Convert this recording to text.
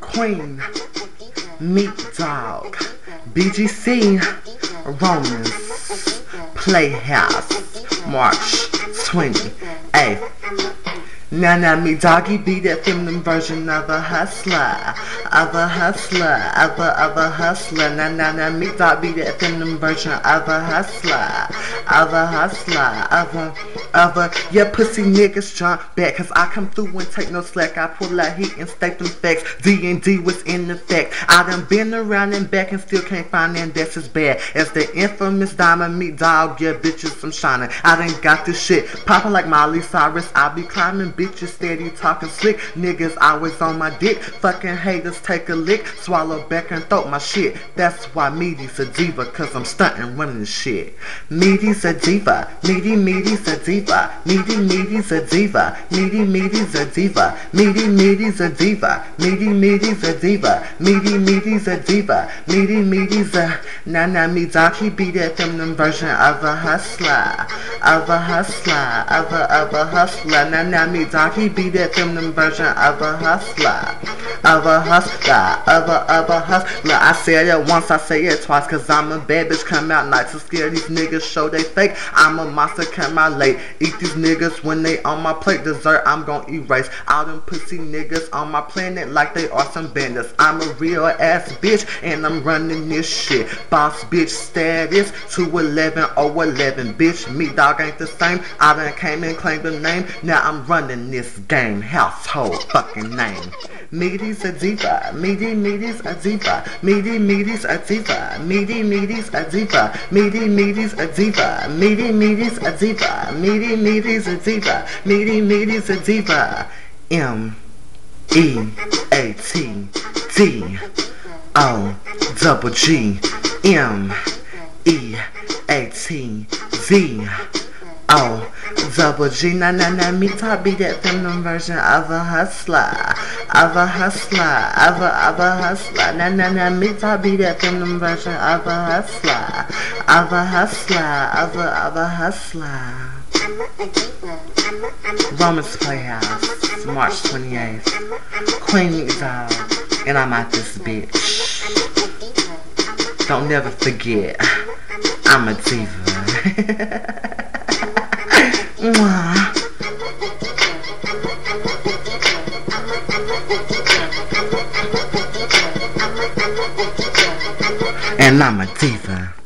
Queen, Meat Dog, BGC, Romans, Playhouse, March 28th. Now, now, me doggy be that feminine version of a hustler, of a hustler, of a, of a hustler. Now, now, now, me dog be that feminine version of a hustler, a hustler, of a, yeah, pussy niggas jump back, cause I come through and take no slack. I pull out heat and state them facts. D&D was in effect. I done been around and back and still can't find them that's as bad as the infamous diamond meat dog. Yeah, bitches, I'm shining. I done got this shit popping like Miley Cyrus. I be climbing bitches steady talking slick. Niggas always on my dick. Fucking haters take a lick. Swallow back and throw my shit. That's why Meaty's a diva. Cause I'm stunting running shit. Meaty's a diva. Meaty, Meaty's a diva. Meaty, Meaty's a diva. Meaty, Meaty's a diva. Meaty, Meaty's a diva. Meaty, Meaty's a diva. Meaty, Meaty's a diva. Meaty, Meaty's a. Nah, nah, me Docky be that feminine version of a hustler. Of a hustler. Of a, of a hustler. Nah, nah, me Docky be that feminine version of a hustler. Of a hustler. Of a, of a hustler. I said it once, I say it twice. Cause I'm a bad bitch, come out nice to scare these niggas, show they fake. I'm a monster, come out late. Eat these niggas when they on my plate. Dessert, I'm gon' erase all them pussy niggas on my planet like they are some bandits. I'm a real ass bitch, and I'm running this shit. Boss bitch status, 211 or 11. Bitch, Meatdogg ain't the same. I done came and claimed the name. Now I'm running this game. Household fucking name. Meaty's a diva. Meaty, meaty's a diva. Meaty, meaty's a diva. Meaty, meaty's a diva. Meaty, meaty's a diva. Meaty, meaty's a diva. Meaty, meaty's a diva. Meaty, meaty's a diva. M E A T D O double G M E A T D O double G. Na na na me top be that feminine version of a hustler, a hustler, of a hustler. Na na na me top be that feminine version a hustler, a hustler, of a hustler. Romans Playhouse, March 28th. Queen Meat and I'm out this bitch. Don't never forget, I'm a diva. Mwah. and I'm a diva.